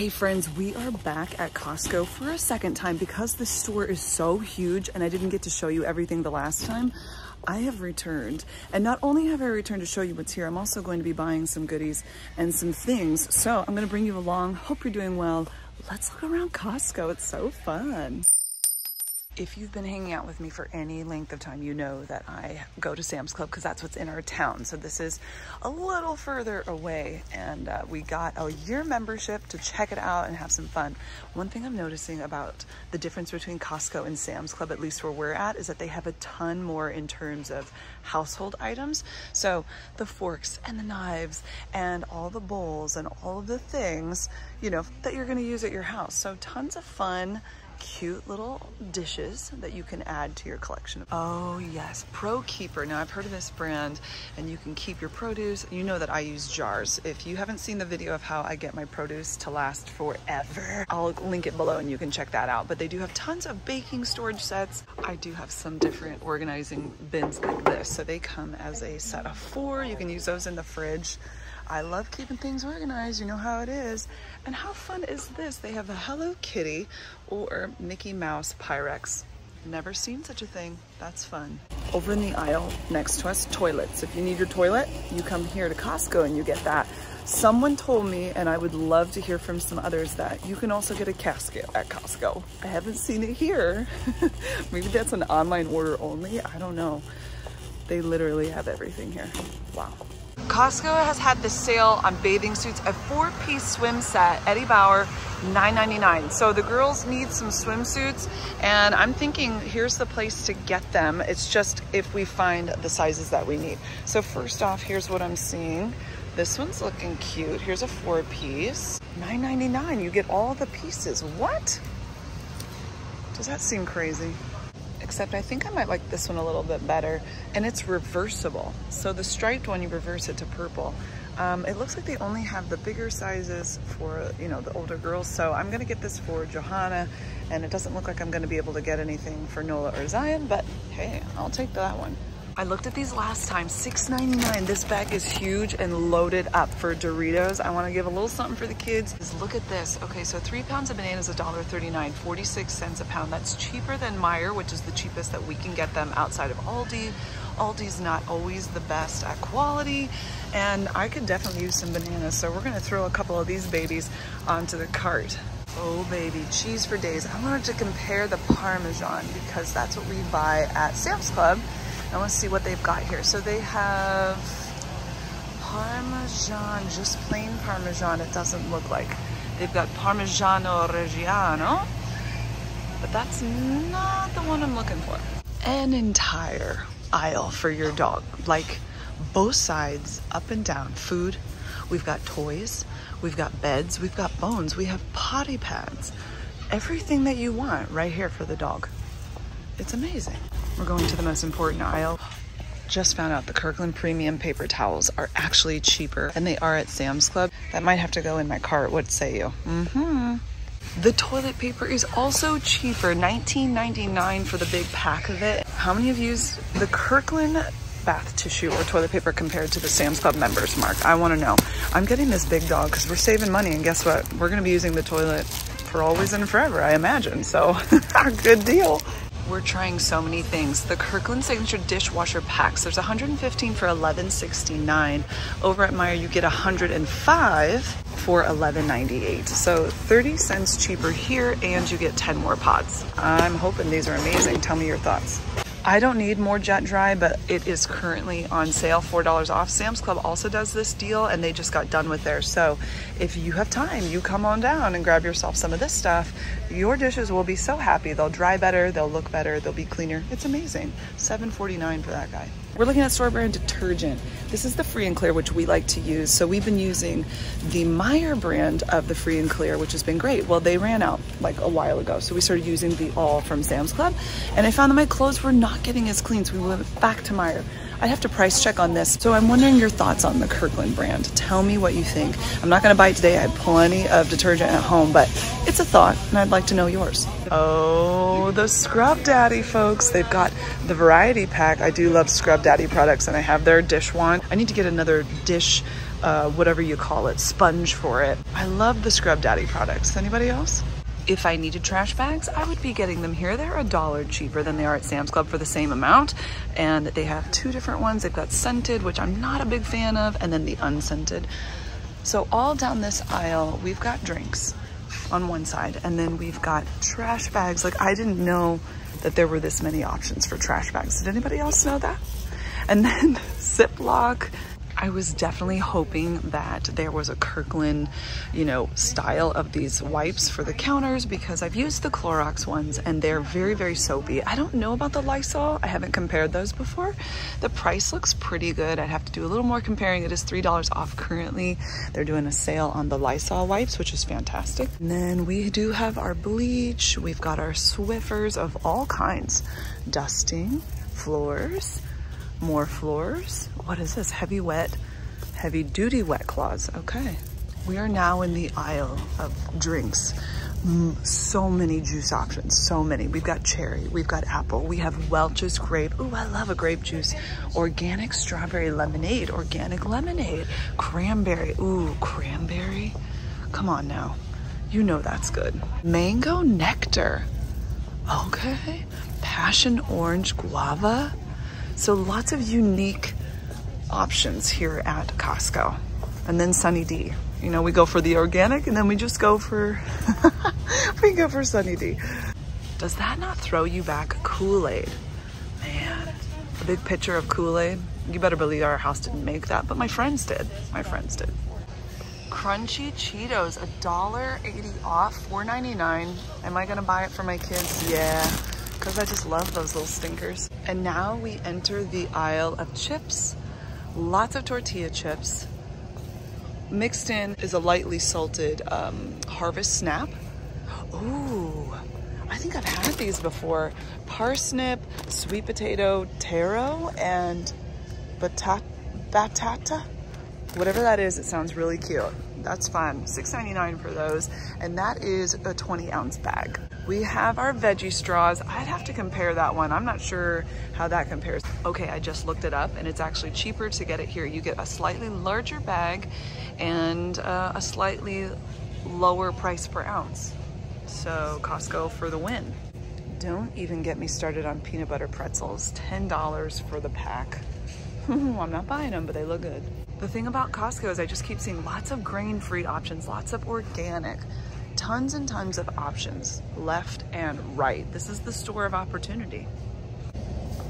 Hey friends, we are back at Costco for a second time because the store is so huge and I didn't get to show you everything the last time. I have returned and not only have I returned to show you what's here, I'm also going to be buying some goodies and some things. So I'm gonna bring you along. Hope you're doing well. Let's look around Costco. It's so fun. If you've been hanging out with me for any length of time, you know that I go to Sam's Club because that's what's in our town. So this is a little further away and uh, we got a year membership to check it out and have some fun. One thing I'm noticing about the difference between Costco and Sam's Club, at least where we're at, is that they have a ton more in terms of household items. So the forks and the knives and all the bowls and all of the things, you know, that you're gonna use at your house. So tons of fun cute little dishes that you can add to your collection. Oh yes, Pro Keeper. Now I've heard of this brand and you can keep your produce. You know that I use jars. If you haven't seen the video of how I get my produce to last forever, I'll link it below and you can check that out. But they do have tons of baking storage sets. I do have some different organizing bins like this. So they come as a set of four. You can use those in the fridge. I love keeping things organized. You know how it is. And how fun is this? They have a Hello Kitty or Mickey Mouse Pyrex. Never seen such a thing. That's fun. Over in the aisle next to us, toilets. If you need your toilet, you come here to Costco and you get that. Someone told me, and I would love to hear from some others, that you can also get a casket at Costco. I haven't seen it here. Maybe that's an online order only. I don't know. They literally have everything here. Wow. Costco has had the sale on bathing suits, a four-piece swim set, Eddie Bauer, $9.99. So the girls need some swimsuits and I'm thinking here's the place to get them. It's just if we find the sizes that we need. So first off, here's what I'm seeing. This one's looking cute. Here's a four piece, $9.99. You get all the pieces. What? Does that seem crazy? Except I think I might like this one a little bit better. And it's reversible. So the striped one, you reverse it to purple. Um, it looks like they only have the bigger sizes for, you know, the older girls. So I'm gonna get this for Johanna and it doesn't look like I'm gonna be able to get anything for Nola or Zion, but hey, I'll take that one. I looked at these last time, $6.99. This bag is huge and loaded up for Doritos. I wanna give a little something for the kids. Just Look at this. Okay, so three pounds of bananas, $1.39, 46 cents a pound. That's cheaper than Meijer, which is the cheapest that we can get them outside of Aldi. Aldi's not always the best at quality and I could definitely use some bananas. So we're gonna throw a couple of these babies onto the cart. Oh baby, cheese for days. I wanted to compare the Parmesan because that's what we buy at Sam's Club I want to see what they've got here. So they have Parmesan, just plain Parmesan, it doesn't look like. They've got Parmigiano Reggiano, but that's not the one I'm looking for. An entire aisle for your dog, like both sides, up and down, food. We've got toys, we've got beds, we've got bones, we have potty pads. Everything that you want right here for the dog. It's amazing. We're going to the most important aisle. Just found out the Kirkland Premium paper towels are actually cheaper than they are at Sam's Club. That might have to go in my cart. What say you? Mm-hmm. The toilet paper is also cheaper, $19.99 for the big pack of it. How many of you use the Kirkland bath tissue or toilet paper compared to the Sam's Club members mark? I wanna know. I'm getting this big dog because we're saving money and guess what? We're gonna be using the toilet for always and forever, I imagine. So, good deal. We're trying so many things. The Kirkland Signature Dishwasher Packs, there's 115 for 11.69. Over at Meijer, you get 105 for 11.98. So 30 cents cheaper here and you get 10 more pods. I'm hoping these are amazing. Tell me your thoughts. I don't need more Jet Dry, but it is currently on sale, $4 off. Sam's Club also does this deal and they just got done with theirs. So if you have time, you come on down and grab yourself some of this stuff. Your dishes will be so happy. They'll dry better, they'll look better, they'll be cleaner. It's amazing. $7.49 for that guy. We're looking at store brand detergent. This is the Free and Clear, which we like to use. So we've been using the Meijer brand of the Free and Clear, which has been great. Well, they ran out like a while ago. So we started using the All from Sam's Club. And I found that my clothes were not getting as clean. So we went back to Meijer. I have to price check on this. So I'm wondering your thoughts on the Kirkland brand. Tell me what you think. I'm not gonna buy it today. I have plenty of detergent at home, but it's a thought and I'd like to know yours. Oh, the Scrub Daddy folks. They've got the variety pack. I do love Scrub Daddy products and I have their dish wand. I need to get another dish uh, whatever you call it, sponge for it. I love the Scrub Daddy products. Anybody else? If I needed trash bags, I would be getting them here. They're a dollar cheaper than they are at Sam's Club for the same amount. And they have two different ones. They've got scented, which I'm not a big fan of, and then the unscented. So all down this aisle, we've got drinks on one side, and then we've got trash bags. Like I didn't know that there were this many options for trash bags. Did anybody else know that? And then Ziploc, I was definitely hoping that there was a Kirkland, you know, style of these wipes for the counters because I've used the Clorox ones and they're very, very soapy. I don't know about the Lysol. I haven't compared those before. The price looks pretty good. I'd have to do a little more comparing. It is $3 off currently. They're doing a sale on the Lysol wipes, which is fantastic. And then we do have our bleach. We've got our Swiffers of all kinds. Dusting, floors, more floors. What is this? Heavy wet, heavy duty wet claws. Okay. We are now in the aisle of drinks. Mm, so many juice options, so many. We've got cherry, we've got apple, we have Welch's grape. Ooh, I love a grape juice. Organic strawberry lemonade, organic lemonade. Cranberry, ooh, cranberry. Come on now. You know that's good. Mango nectar. Okay. Passion orange guava. So lots of unique options here at Costco. And then Sunny D. You know, we go for the organic and then we just go for, we go for Sunny D. Does that not throw you back Kool-Aid? Man, a big pitcher of Kool-Aid. You better believe our house didn't make that, but my friends did. My friends did. Crunchy Cheetos, $1.80 off, $4.99. Am I gonna buy it for my kids? Yeah because I just love those little stinkers. And now we enter the aisle of chips. Lots of tortilla chips. Mixed in is a lightly salted um, Harvest Snap. Ooh, I think I've had these before. Parsnip, sweet potato taro, and batata, batata? Whatever that is, it sounds really cute. That's fun. $6.99 for those. And that is a 20 ounce bag. We have our veggie straws. I'd have to compare that one. I'm not sure how that compares. Okay, I just looked it up and it's actually cheaper to get it here. You get a slightly larger bag and uh, a slightly lower price per ounce. So Costco for the win. Don't even get me started on peanut butter pretzels. $10 for the pack. I'm not buying them, but they look good. The thing about Costco is I just keep seeing lots of grain-free options, lots of organic tons and tons of options left and right. This is the store of opportunity.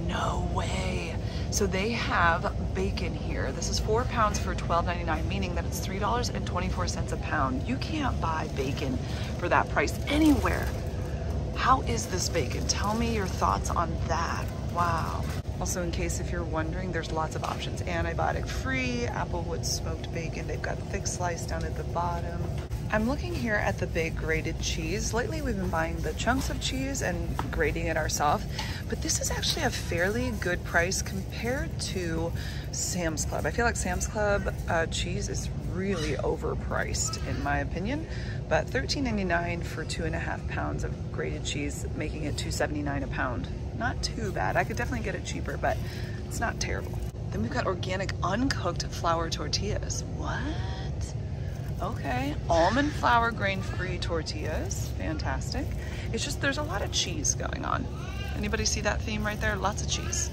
No way. So they have bacon here. This is four pounds for $12.99, meaning that it's $3.24 a pound. You can't buy bacon for that price anywhere. How is this bacon? Tell me your thoughts on that. Wow. Also, in case if you're wondering, there's lots of options. Antibiotic free, applewood smoked bacon. They've got thick slice down at the bottom. I'm looking here at the big grated cheese. Lately we've been buying the chunks of cheese and grating it ourselves, but this is actually a fairly good price compared to Sam's Club. I feel like Sam's Club uh, cheese is really overpriced in my opinion, but $13.99 for two and a half pounds of grated cheese, making it $2.79 a pound. Not too bad. I could definitely get it cheaper, but it's not terrible. Then we've got organic uncooked flour tortillas. What? Okay, almond flour grain-free tortillas, fantastic. It's just there's a lot of cheese going on. Anybody see that theme right there? Lots of cheese.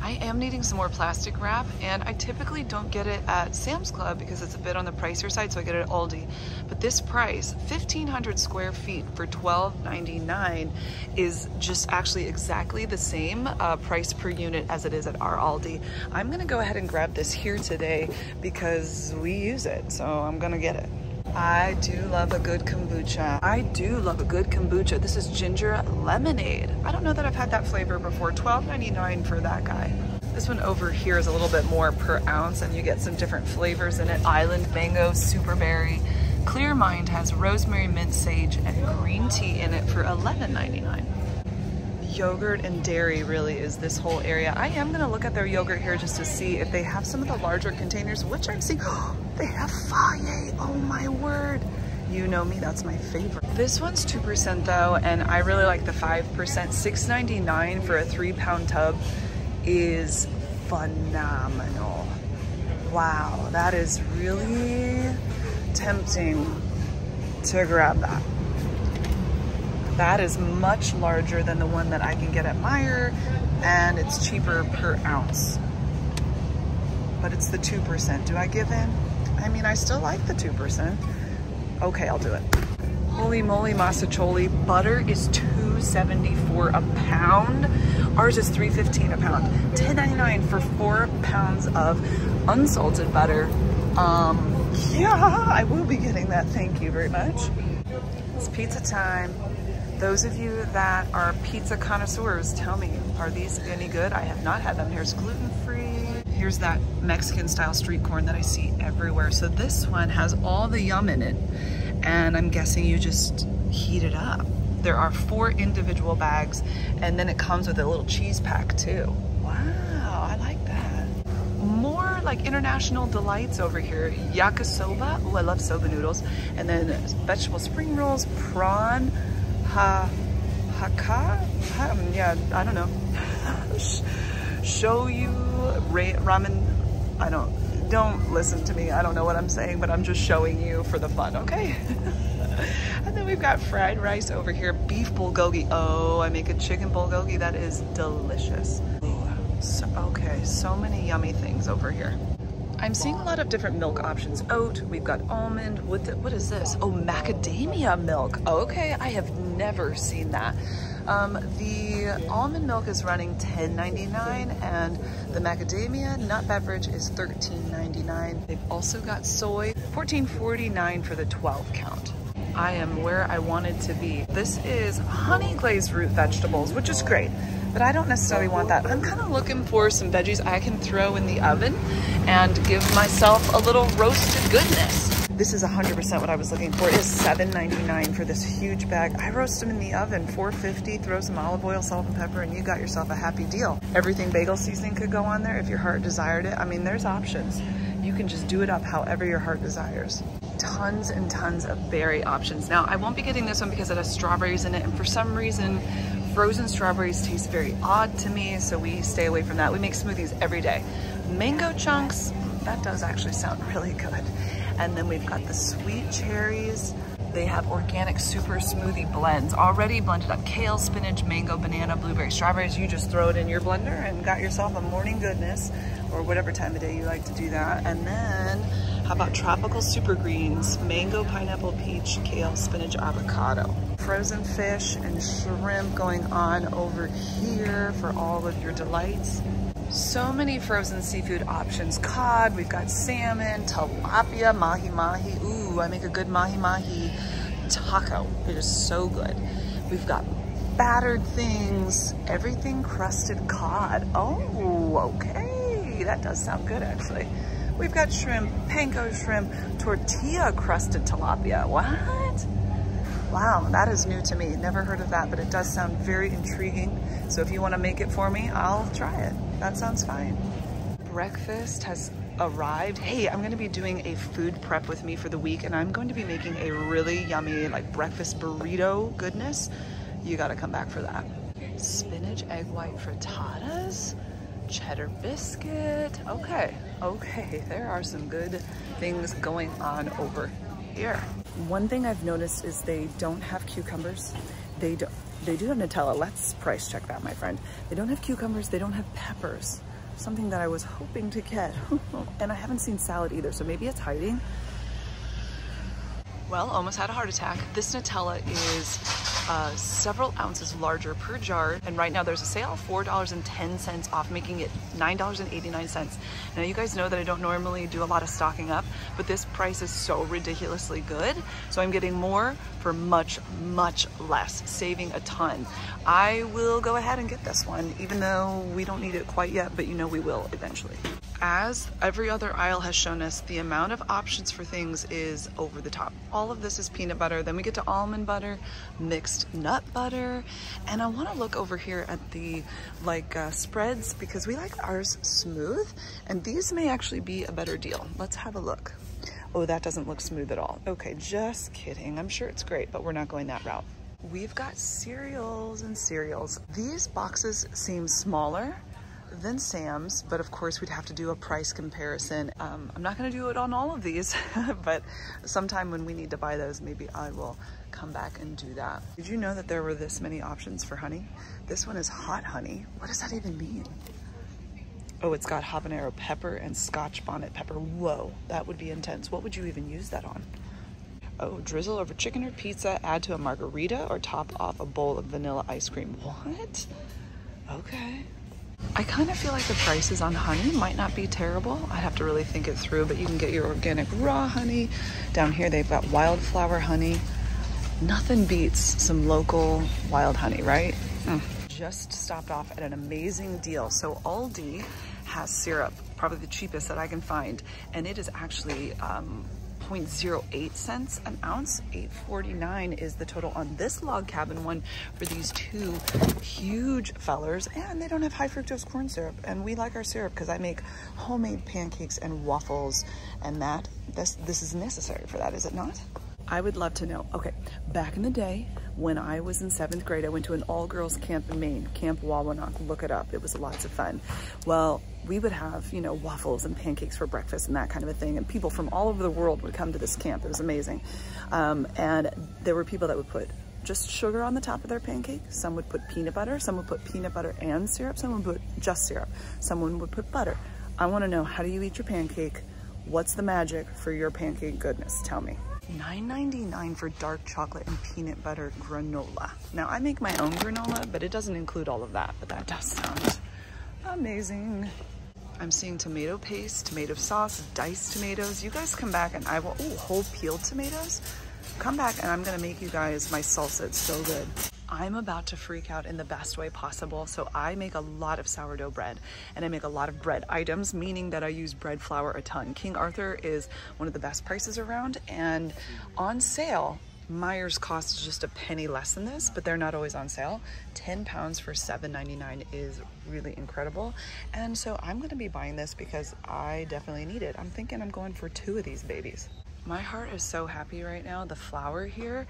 I am needing some more plastic wrap and I typically don't get it at Sam's Club because it's a bit on the pricier side so I get it at Aldi. But this price, 1500 square feet for $12.99 is just actually exactly the same uh, price per unit as it is at our Aldi. I'm gonna go ahead and grab this here today because we use it so I'm gonna get it. I do love a good kombucha. I do love a good kombucha. This is ginger lemonade. I don't know that I've had that flavor before. $12.99 for that guy. This one over here is a little bit more per ounce and you get some different flavors in it. Island mango, super berry. Clear Mind has rosemary, mint, sage, and green tea in it for $11.99 yogurt and dairy really is this whole area. I am gonna look at their yogurt here just to see if they have some of the larger containers, which I'm seeing. they have Fage, oh my word. You know me, that's my favorite. This one's 2% though, and I really like the 5%. $6.99 for a three pound tub is phenomenal. Wow, that is really tempting to grab that. That is much larger than the one that I can get at Meijer and it's cheaper per ounce. But it's the 2%. Do I give in? I mean, I still like the 2%. Okay, I'll do it. Holy moly massacholi. Butter is 274 a pound. Ours is 315 a pound. 10.99 for four pounds of unsalted butter. Um, yeah, I will be getting that. Thank you very much. It's pizza time. Those of you that are pizza connoisseurs, tell me, are these any good? I have not had them. Here's gluten-free. Here's that Mexican style street corn that I see everywhere. So this one has all the yum in it. And I'm guessing you just heat it up. There are four individual bags and then it comes with a little cheese pack too. Wow, I like that. More like international delights over here. Yakisoba, oh I love soba noodles. And then vegetable spring rolls, prawn, ha, haka, ha, um, yeah, I don't know. Show you ramen, I don't, don't listen to me. I don't know what I'm saying, but I'm just showing you for the fun, okay? and then we've got fried rice over here, beef bulgogi. Oh, I make a chicken bulgogi. That is delicious. So, okay, so many yummy things over here. I'm seeing a lot of different milk options. Oat, we've got almond, what, the, what is this? Oh, macadamia milk. Okay, I have never seen that. Um, the almond milk is running $10.99 and the macadamia nut beverage is $13.99. They've also got soy, $14.49 for the 12 count. I am where I wanted to be. This is honey glazed root vegetables, which is great but I don't necessarily want that. I'm kind of looking for some veggies I can throw in the oven and give myself a little roasted goodness. This is 100% what I was looking for. It is $7.99 for this huge bag. I roast them in the oven, 450, throw some olive oil, salt and pepper, and you got yourself a happy deal. Everything bagel seasoning could go on there if your heart desired it. I mean, there's options. You can just do it up however your heart desires tons and tons of berry options. Now, I won't be getting this one because it has strawberries in it, and for some reason, frozen strawberries taste very odd to me, so we stay away from that. We make smoothies every day. Mango chunks, that does actually sound really good. And then we've got the sweet cherries. They have organic super smoothie blends already blended up. Kale, spinach, mango, banana, blueberry, strawberries. You just throw it in your blender and got yourself a morning goodness or whatever time of day you like to do that. And then how about tropical super greens, mango, pineapple, peach, kale, spinach, avocado frozen fish and shrimp going on over here for all of your delights. So many frozen seafood options. Cod, we've got salmon, tilapia, mahi-mahi. Ooh, I make a good mahi-mahi taco. It is so good. We've got battered things, everything crusted cod. Oh, okay. That does sound good, actually. We've got shrimp, panko shrimp, tortilla crusted tilapia. What? Wow, that is new to me. Never heard of that, but it does sound very intriguing. So if you want to make it for me, I'll try it. That sounds fine. Breakfast has arrived. Hey, I'm going to be doing a food prep with me for the week, and I'm going to be making a really yummy like breakfast burrito goodness. You got to come back for that. Spinach egg white frittatas, cheddar biscuit. Okay, okay, there are some good things going on over here. One thing I've noticed is they don't have cucumbers. They do, they do have Nutella. Let's price check that, my friend. They don't have cucumbers. They don't have peppers. Something that I was hoping to get. and I haven't seen salad either, so maybe it's hiding. Well, almost had a heart attack. This Nutella is uh, several ounces larger per jar. And right now there's a sale, $4.10 off, making it $9.89. Now you guys know that I don't normally do a lot of stocking up, but this price is so ridiculously good. So I'm getting more for much, much less, saving a ton. I will go ahead and get this one, even though we don't need it quite yet, but you know we will eventually as every other aisle has shown us, the amount of options for things is over the top. All of this is peanut butter. Then we get to almond butter, mixed nut butter. And I wanna look over here at the like uh, spreads because we like ours smooth and these may actually be a better deal. Let's have a look. Oh, that doesn't look smooth at all. Okay, just kidding. I'm sure it's great, but we're not going that route. We've got cereals and cereals. These boxes seem smaller than Sam's, but of course we'd have to do a price comparison. Um, I'm not gonna do it on all of these, but sometime when we need to buy those, maybe I will come back and do that. Did you know that there were this many options for honey? This one is hot honey. What does that even mean? Oh, it's got habanero pepper and scotch bonnet pepper. Whoa, that would be intense. What would you even use that on? Oh, drizzle over chicken or pizza, add to a margarita, or top off a bowl of vanilla ice cream. What? Okay. I kind of feel like the prices on honey might not be terrible. I'd have to really think it through, but you can get your organic raw honey. Down here, they've got wildflower honey. Nothing beats some local wild honey, right? Mm. Just stopped off at an amazing deal. So Aldi has syrup, probably the cheapest that I can find, and it is actually um, 0.08 cents an ounce. 8.49 is the total on this log cabin one for these two huge fellers. And they don't have high fructose corn syrup. And we like our syrup because I make homemade pancakes and waffles. And that, this, this is necessary for that, is it not? I would love to know. Okay, back in the day, when I was in seventh grade, I went to an all-girls camp in Maine, Camp Wawenock. Look it up. It was lots of fun. Well, we would have, you know, waffles and pancakes for breakfast and that kind of a thing. And people from all over the world would come to this camp. It was amazing. Um, and there were people that would put just sugar on the top of their pancake. Some would put peanut butter. Some would put peanut butter and syrup. Some would put just syrup. Someone would put butter. I want to know, how do you eat your pancake? What's the magic for your pancake goodness? Tell me. $9.99 for dark chocolate and peanut butter granola. Now I make my own granola, but it doesn't include all of that, but that does sound amazing. I'm seeing tomato paste, tomato sauce, diced tomatoes. You guys come back and I will, oh, whole peeled tomatoes. Come back and I'm gonna make you guys my salsa, it's so good. I'm about to freak out in the best way possible. So I make a lot of sourdough bread and I make a lot of bread items, meaning that I use bread flour a ton. King Arthur is one of the best prices around and on sale, Meijer's costs just a penny less than this, but they're not always on sale. 10 pounds for $7.99 is really incredible. And so I'm gonna be buying this because I definitely need it. I'm thinking I'm going for two of these babies. My heart is so happy right now. The flour here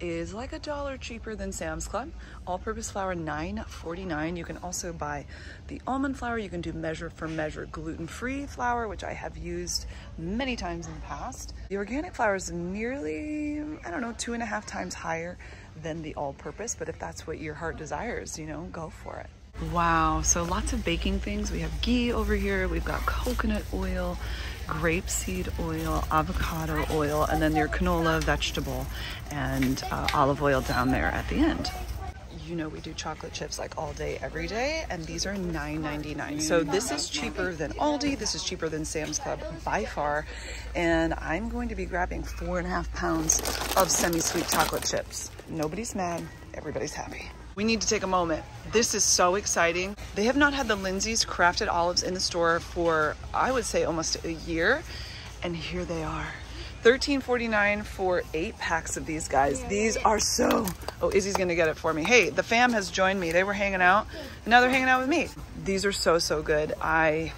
is like a dollar cheaper than Sam's Club. All-purpose flour, $9.49. You can also buy the almond flour. You can do measure for measure gluten-free flour, which I have used many times in the past. The organic flour is nearly, I don't know, two and a half times higher than the all-purpose, but if that's what your heart desires, you know, go for it. Wow, so lots of baking things. We have ghee over here. We've got coconut oil, grapeseed oil, avocado oil, and then your canola vegetable and uh, olive oil down there at the end. You know we do chocolate chips like all day, every day, and these are $9.99. So this is cheaper than Aldi, this is cheaper than Sam's Club by far, and I'm going to be grabbing four and a half pounds of semi-sweet chocolate chips. Nobody's mad, everybody's happy. We need to take a moment. This is so exciting. They have not had the Lindsay's crafted olives in the store for, I would say, almost a year. And here they are. $13.49 for eight packs of these guys. These are so, oh, Izzy's gonna get it for me. Hey, the fam has joined me. They were hanging out, and now they're hanging out with me. These are so, so good. I,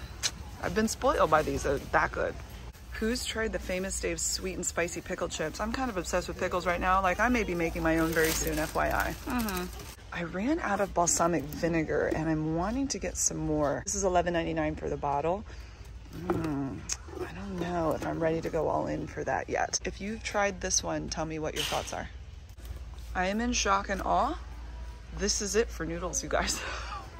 I've been spoiled by these, they're that good. Who's tried the famous Dave's sweet and spicy pickle chips? I'm kind of obsessed with pickles right now. Like I may be making my own very soon, FYI. Mm -hmm. I ran out of balsamic vinegar and I'm wanting to get some more. This is $11.99 for the bottle. Mm, I don't know if I'm ready to go all in for that yet. If you've tried this one, tell me what your thoughts are. I am in shock and awe. This is it for noodles, you guys.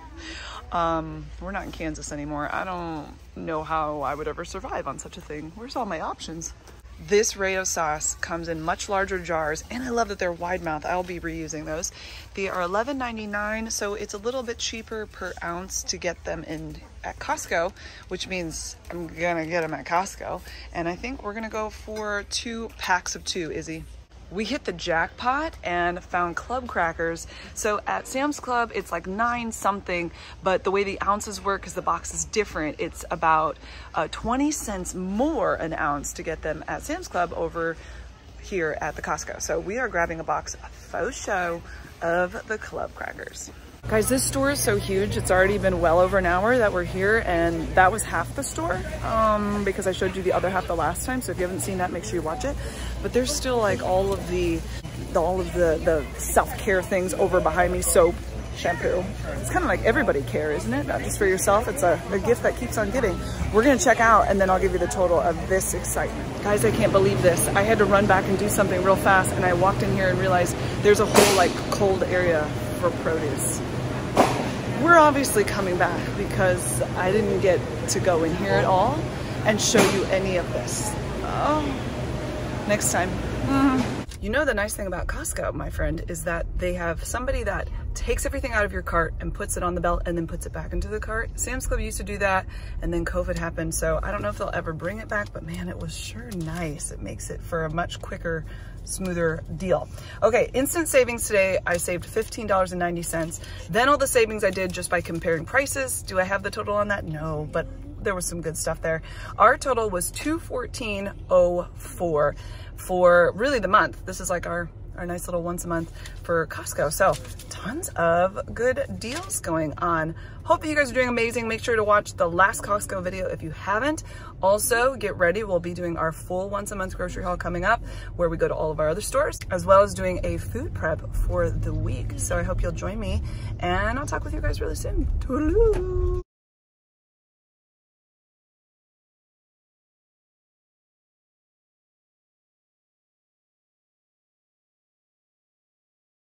um, we're not in Kansas anymore. I don't know how I would ever survive on such a thing. Where's all my options? This Rao's sauce comes in much larger jars, and I love that they're wide mouth. I'll be reusing those. They are $11.99, so it's a little bit cheaper per ounce to get them in at Costco, which means I'm gonna get them at Costco. And I think we're gonna go for two packs of two, Izzy we hit the jackpot and found club crackers. So at Sam's Club, it's like nine something, but the way the ounces work is the box is different. It's about uh, 20 cents more an ounce to get them at Sam's Club over here at the Costco. So we are grabbing a box of faux show of the club crackers. Guys, this store is so huge. It's already been well over an hour that we're here and that was half the store um, because I showed you the other half the last time. So if you haven't seen that, make sure you watch it. But there's still like all of the, all of the, the self-care things over behind me. Soap, shampoo. It's kind of like everybody care, isn't it? Not just for yourself. It's a, a gift that keeps on giving. We're gonna check out and then I'll give you the total of this excitement. Guys, I can't believe this. I had to run back and do something real fast and I walked in here and realized there's a whole like cold area for produce. We're obviously coming back because I didn't get to go in here at all and show you any of this. Oh, next time. Mm -hmm. You know the nice thing about Costco, my friend, is that they have somebody that takes everything out of your cart and puts it on the belt and then puts it back into the cart. Sam's Club used to do that and then COVID happened. So I don't know if they'll ever bring it back, but man, it was sure nice. It makes it for a much quicker, smoother deal. Okay, instant savings today. I saved $15.90. Then all the savings I did just by comparing prices. Do I have the total on that? No, but there was some good stuff there. Our total was 214.04 for really the month. This is like our our nice little once a month for Costco. So tons of good deals going on. Hope that you guys are doing amazing. Make sure to watch the last Costco video if you haven't. Also, get ready. We'll be doing our full once a month grocery haul coming up where we go to all of our other stores, as well as doing a food prep for the week. So I hope you'll join me and I'll talk with you guys really soon. Toodaloo.